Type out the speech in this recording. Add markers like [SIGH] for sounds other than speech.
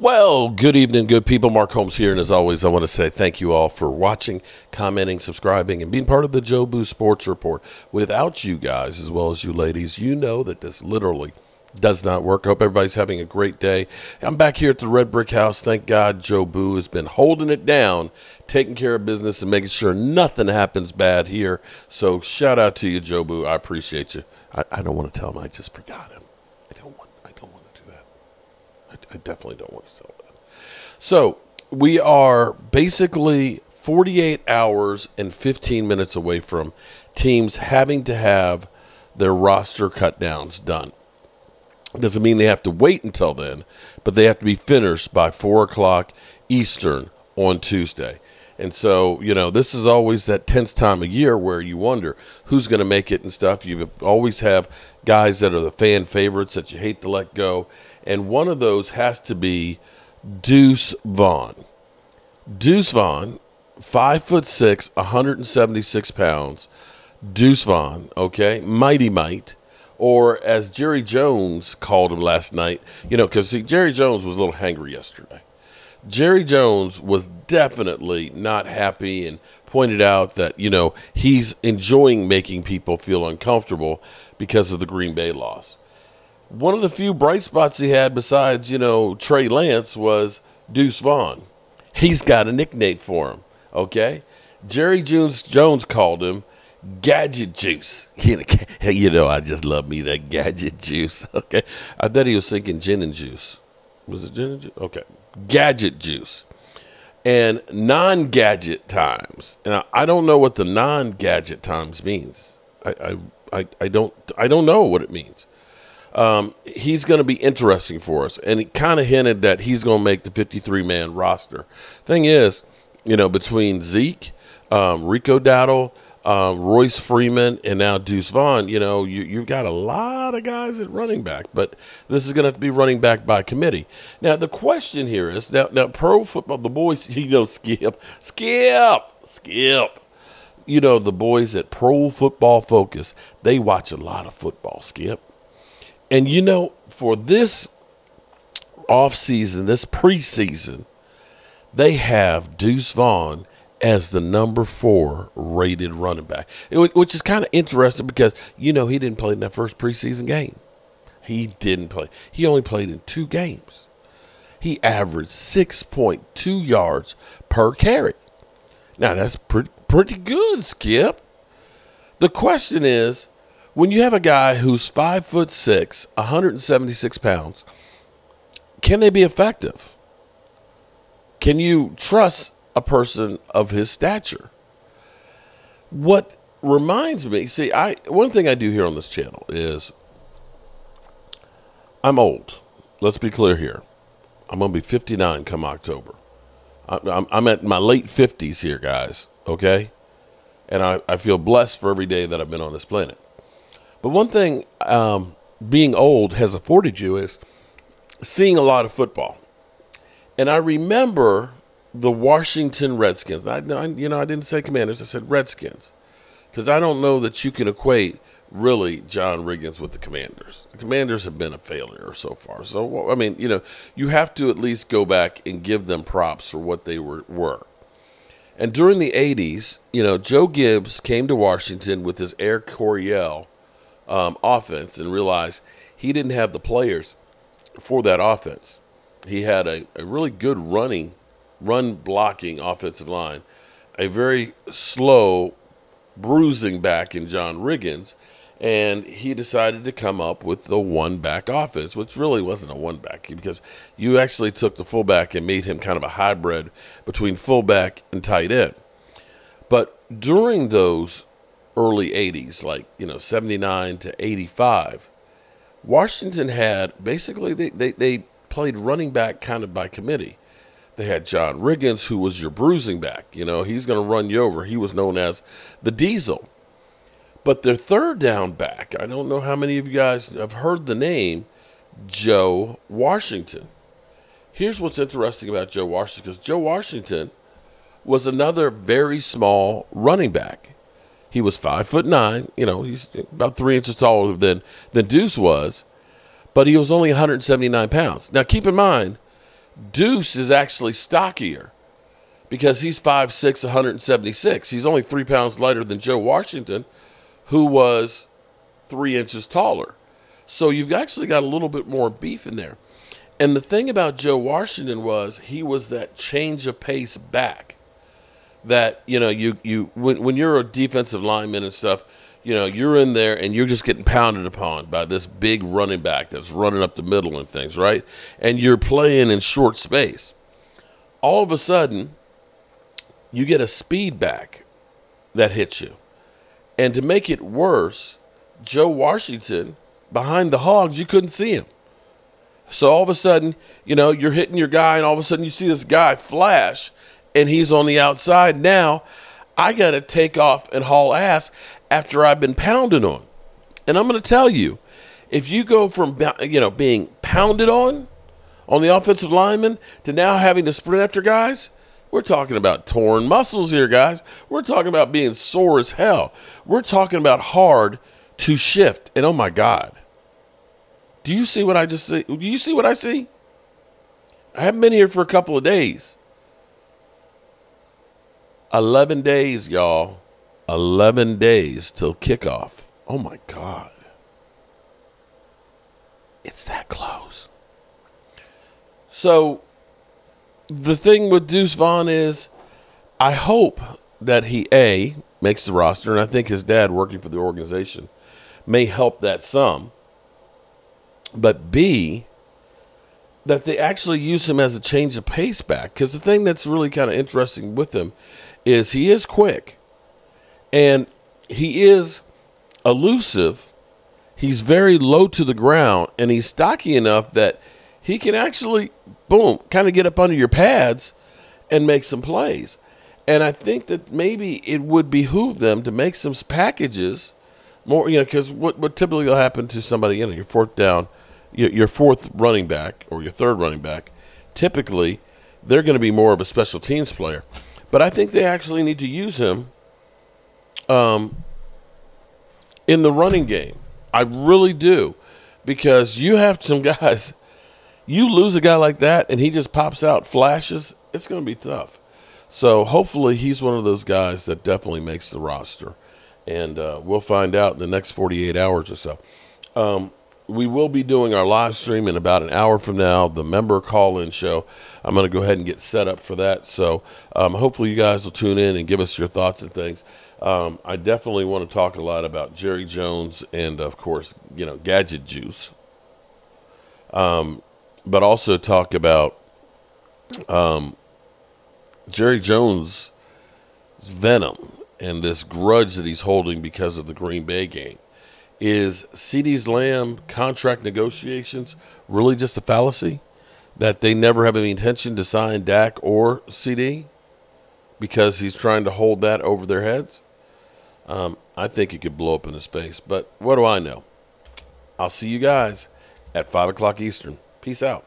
Well, good evening, good people. Mark Holmes here, and as always, I want to say thank you all for watching, commenting, subscribing, and being part of the Jobu Sports Report. Without you guys, as well as you ladies, you know that this literally does not work. I Hope everybody's having a great day. I'm back here at the Red Brick House. Thank God Jobu has been holding it down, taking care of business, and making sure nothing happens bad here. So shout out to you, Jobu. I appreciate you. I, I don't want to tell him I just forgot him. I don't want. I don't want to do that. I, definitely don't want to sell that. So we are basically 48 hours and 15 minutes away from teams having to have their roster cut downs done. Doesn't mean they have to wait until then, but they have to be finished by four o'clock Eastern on Tuesday. And so, you know, this is always that tense time of year where you wonder who's going to make it and stuff. You always have guys that are the fan favorites that you hate to let go. And one of those has to be Deuce Vaughn. Deuce Vaughn, five foot six, 176 pounds. Deuce Vaughn, okay, mighty might, or as Jerry Jones called him last night, you know, because Jerry Jones was a little hangry yesterday. Jerry Jones was definitely not happy and pointed out that, you know, he's enjoying making people feel uncomfortable because of the Green Bay loss. One of the few bright spots he had besides, you know, Trey Lance was Deuce Vaughn. He's got a nickname for him, okay? Jerry Jones, Jones called him Gadget Juice. [LAUGHS] [LAUGHS] You know, I just love me that Gadget Juice, [LAUGHS] okay? I bet he was thinking gin and juice. Was it gin and juice? Okay. Gadget Juice. And non gadget times. And I, don't know what the non gadget times means. I, I, I, I, don't I don't know what it means. Um, he's going to be interesting for us. And he kind of hinted that he's going to make the 53 man roster. Thing is, you know, between Zeke, um, Rico Dowdle, um, Royce Freeman, and now Deuce Vaughn, you know, you, you've got a lot of guys at running back, but this is going to to be running back by committee. Now, the question here is now, now pro football, the boys, [LAUGHS] you know, skip, skip, skip. You know, the boys at Pro Football Focus, they watch a lot of football, skip. And you know, for this off season, this preseason, they have Deuce Vaughn as the number four rated running back, which is kind of interesting because you know he didn't play in that first preseason game. He didn't play. He only played in two games. He averaged 6.2 yards per carry. Now that's pretty pretty good, Skip. The question is, when you have a guy who's five foot six, 176 pounds, can they be effective? Can you trust a person of his stature? What reminds me, see, I one thing I do here on this channel is I'm old. Let's be clear here. I'm going to be 59 come October. I'm, I'm at my late 50s here, guys, okay? And I, I feel blessed for every day that I've been on this planet. But one thing um, being old has afforded you is seeing a lot of football. And I remember the Washington Redskins. I, I you know, I didn't say Commanders. I said Redskins because I don't know that you can equate really John Riggins with the Commanders. The Commanders have been a failure so far. So I mean, you know, you have to at least go back and give them props for what they were were. And during the 80s, you know, Joe Gibbs came to Washington with his Air Coryell um, offense and realized he didn't have the players for that offense. He had a, a really good running, run blocking offensive line, a very slow bruising back in John Riggins, and he decided to come up with the one back offense, which really wasn't a one back because you actually took the fullback and made him kind of a hybrid between fullback and tight end. But during those early 80s, like, you know, 79 to 85, Washington had basically, they, they, they played running back kind of by committee. They had John Riggins, who was your bruising back. You know, he's going to run you over. He was known as the Diesel. But their third down back, I don't know how many of you guys have heard the name Joe Washington. Here's what's interesting about Joe Washington because Joe Washington was another very small running back. He was five foot nine. You know, he's about three inches taller than than Deuce was, but he was only 179 pounds. Now, keep in mind, Deuce is actually stockier because he's 5'6, 176. He's only three pounds lighter than Joe Washington, who was three inches taller. So you've actually got a little bit more beef in there. And the thing about Joe Washington was he was that change of pace back. That you know you you when when you're a defensive lineman and stuff, you know you're in there and you're just getting pounded upon by this big running back that's running up the middle and things, right? And you're playing in short space. All of a sudden, you get a speed back that hits you. And to make it worse, Joe Washington behind the hogs, you couldn't see him. So all of a sudden, you know, you're hitting your guy, and all of a sudden you see this guy flash, and he's on the outside. Now, I got to take off and haul ass after I've been pounded on. And I'm going to tell you, if you go from you know being pounded on on the offensive lineman to now having to sprint after guys, we're talking about torn muscles here, guys. We're talking about being sore as hell. We're talking about hard to shift. And oh my God, do you see what I just see? Do you see what I see? I haven't been here for a couple of days. 11 days, y'all. 11 days till kickoff. Oh my God. It's that close. So, the thing with Deuce Vaughn is I hope that he, A, makes the roster, and I think his dad working for the organization may help that some but B, that they actually use him as a change of pace back. Because the thing that's really kind of interesting with him is he is quick and he is elusive. He's very low to the ground and he's stocky enough that he can actually, boom, kind of get up under your pads and make some plays. And I think that maybe it would behoove them to make some packages more, you know, because what, what typically will happen to somebody, you know, your fourth down your fourth running back or your third running back, typically they're going to be more of a special teams player. But I think they actually need to use him um, in the running game. I really do. Because you have some [LAUGHS] guys, you lose a guy like that and he just pops out, flashes, it's going to be tough. So hopefully he's one of those guys that definitely makes the roster. And uh, we'll find out in the next 48 hours or so. Um, we will be doing our live stream in about an hour from now, the member call in show. I'm going to go ahead and get set up for that. So um, hopefully you guys will tune in and give us your thoughts and things. Um, I definitely want to talk a lot about Jerry Jones and, of course, you know, Gadget Juice. Um, but also talk about um, Jerry Jones' venom and this grudge that he's holding because of the Green Bay game is CeeDee's Lamb contract negotiations really just a fallacy? That they never have any intention to sign Dak or CeeDee because he's trying to hold that over their heads? Um, I think it could blow up in his face. But what do I know? I'll see you guys at 5 o'clock Eastern. Peace out.